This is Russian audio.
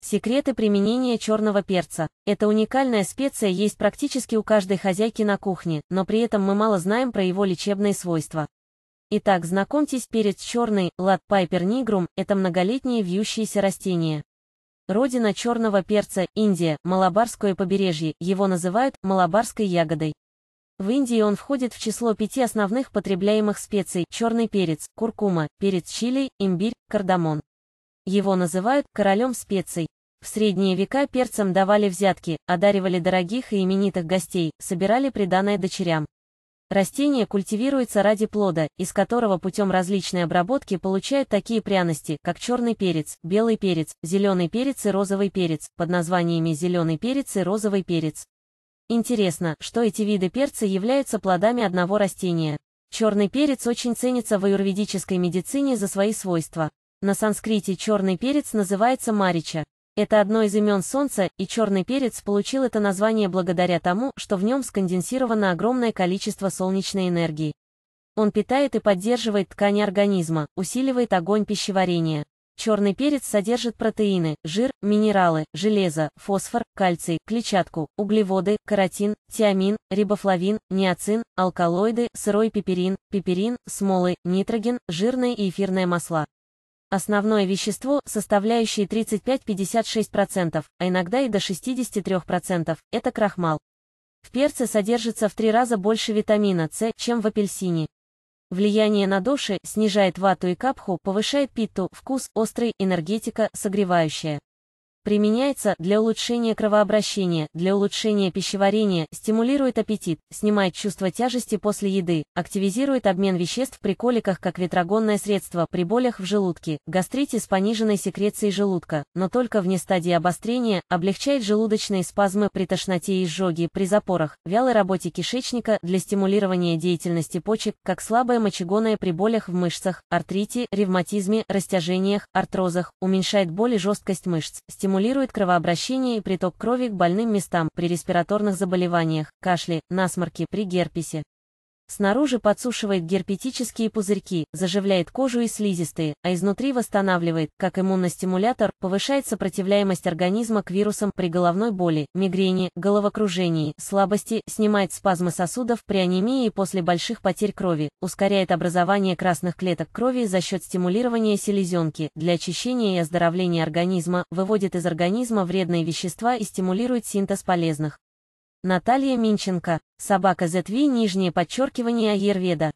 Секреты применения черного перца. Эта уникальная специя есть практически у каждой хозяйки на кухне, но при этом мы мало знаем про его лечебные свойства. Итак, знакомьтесь, перец черный, лад пайпер нигрум, это многолетнее вьющееся растение. Родина черного перца – Индия, Малабарское побережье, его называют малабарской ягодой. В Индии он входит в число пяти основных потребляемых специй – черный перец, куркума, перец чили, имбирь, кардамон. Его называют королем специй. В средние века перцам давали взятки, одаривали дорогих и именитых гостей, собирали приданое дочерям. Растение культивируется ради плода, из которого путем различной обработки получают такие пряности, как черный перец, белый перец, зеленый перец и розовый перец, под названиями зеленый перец и розовый перец. Интересно, что эти виды перца являются плодами одного растения. Черный перец очень ценится в аюрведической медицине за свои свойства. На санскрите черный перец называется марича. Это одно из имен Солнца, и черный перец получил это название благодаря тому, что в нем сконденсировано огромное количество солнечной энергии. Он питает и поддерживает ткани организма, усиливает огонь пищеварения. Черный перец содержит протеины, жир, минералы, железо, фосфор, кальций, клетчатку, углеводы, каротин, тиамин, рибофлавин, ниацин, алкалоиды, сырой пеперин, пеперин, смолы, нитроген, жирные и эфирные масла. Основное вещество, составляющее 35-56%, а иногда и до 63%, это крахмал. В перце содержится в три раза больше витамина С, чем в апельсине. Влияние на души снижает вату и капху, повышает питту, вкус, острый, энергетика, согревающая. Применяется для улучшения кровообращения, для улучшения пищеварения, стимулирует аппетит, снимает чувство тяжести после еды, активизирует обмен веществ при коликах как ветрогонное средство при болях в желудке, гастрите с пониженной секрецией желудка, но только вне стадии обострения, облегчает желудочные спазмы при тошноте и изжоге при запорах, вялой работе кишечника для стимулирования деятельности почек, как слабое мочегонное при болях в мышцах, артрите, ревматизме, растяжениях, артрозах, уменьшает боль и жесткость мышц, стимулирует стимулирует кровообращение и приток крови к больным местам при респираторных заболеваниях, кашле, насморке, при герпесе. Снаружи подсушивает герпетические пузырьки, заживляет кожу и слизистые, а изнутри восстанавливает, как иммуностимулятор, повышает сопротивляемость организма к вирусам при головной боли, мигрени, головокружении, слабости, снимает спазмы сосудов при анемии и после больших потерь крови, ускоряет образование красных клеток крови за счет стимулирования селезенки, для очищения и оздоровления организма, выводит из организма вредные вещества и стимулирует синтез полезных. Наталья Минченко, собака ZV, нижнее подчеркивание Аюрведа.